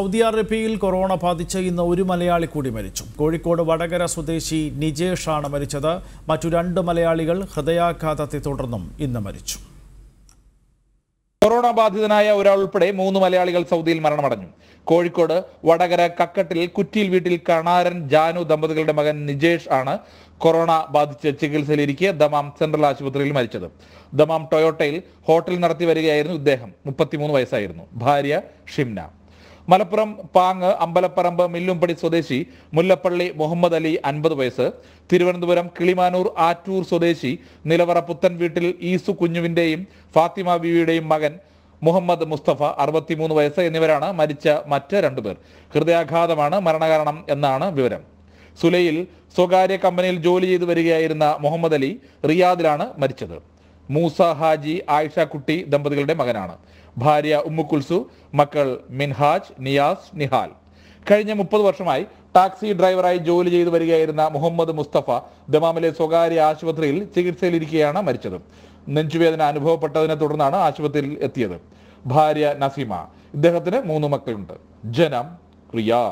Saudi അറേബ്യയിൽ corona ബാധിച്ച് ഇന്ന് ഒരു മലയാളി കൂടി മരിച്ചു. കോഴിക്കോട് വടകര സ്വദേശി നിജേഷാണ് മരിച്ചത്. മറ്റു രണ്ട് മലയാളികൾ ഹൃദയാഘാതത്തെ തുടർന്നും ഇന്ന് മരിച്ചു. കൊറോണ ബാധിതനായ ഒരാൾ ഉൾപ്പെടെ മൂന്ന് മലയാളികൾ സൗദിയിൽ മരണമടഞ്ഞു. കോഴിക്കോട് വടകര കക്കട്ടിൽ കുറ്റിയിൽ വീട്ടിൽ കണാരൻ ജാനു ദമ്പതികളുടെ മകൻ നിജേഷ് ആണ് കൊറോണ ബാധിച്ച് ചികിത്സയിലിരിക്കെ ദമാം സെൻട്രൽ ആശുപത്രിയിൽ മരിച്ചത്. ദമാം ടൊയോട്ടയിൽ ഹോട്ടൽ നടത്തി വരികയായിരുന്നു ഇദ്ദേഹം. മുപ്പത്തിമൂന്ന് വയസ്സായിരുന്നു. ഭാര്യ ഷിംന. മലപ്പുറം പാങ് അമ്പലപ്പറമ്പ് മില്ലുംപടി സ്വദേശി മുല്ലപ്പള്ളി മുഹമ്മദ് അലി അൻപത് വയസ്സ്. തിരുവനന്തപുരം കിളിമാനൂർ ആറ്റൂർ സ്വദേശി നിലവറ പുത്തൻ വീട്ടിൽ ഈസു കുഞ്ഞുവിന്റെയും ഫാത്തിമ ബിവിയുടെയും മകൻ മുഹമ്മദ് മുസ്തഫ അറുപത്തിമൂന്ന് വയസ്സ് എന്നിവരാണ് മരിച്ച മറ്റ് രണ്ടുപേർ. ഹൃദയാഘാതമാണ് മരണകാരണം എന്നാണ് വിവരം. സുലയിൽ സ്വകാര്യ കമ്പനിയിൽ ജോലി ചെയ്തു വരികയായിരുന്ന മുഹമ്മദ് അലി റിയാദിലാണ് മരിച്ചത്. മൂസ ഹാജി ആയിഷ കുട്ടി ദമ്പതികളുടെ മകനാണ്. ഭാര്യ ഉമ്മുക്കുൽസു മക്കൾ മിൻഹാജ് നിയാസ് നിഹാൽ. കഴിഞ്ഞ മുപ്പത് വർഷമായി ടാക്സി ഡ്രൈവറായി ജോലി ചെയ്തു വരികയായിരുന്ന മുഹമ്മദ് മുസ്തഫ ദമാമിലെ സ്വകാര്യ ആശുപത്രിയിൽ ചികിത്സയിലിരിക്കെയാണ് മരിച്ചത്. നെഞ്ചുവേദന അനുഭവപ്പെട്ടതിനെ തുടർന്നാണ് ആശുപത്രിയിൽ എത്തിയത്. ഭാര്യ നസീമ ഇദ്ദേഹത്തിന് മൂന്ന് മക്കളുണ്ട്. ജനം റിയാ